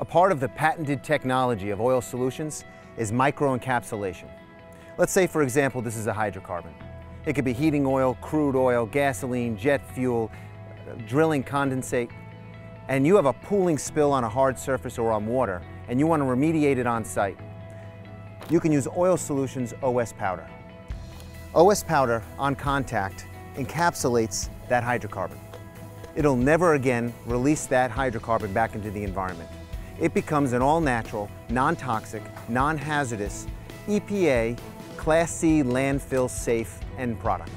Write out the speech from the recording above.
A part of the patented technology of oil solutions is microencapsulation. Let's say, for example, this is a hydrocarbon. It could be heating oil, crude oil, gasoline, jet fuel, uh, drilling condensate, and you have a pooling spill on a hard surface or on water, and you want to remediate it on site. You can use Oil Solutions OS powder. OS powder on contact encapsulates that hydrocarbon. It'll never again release that hydrocarbon back into the environment. It becomes an all-natural, non-toxic, non-hazardous, EPA, Class C landfill safe end product.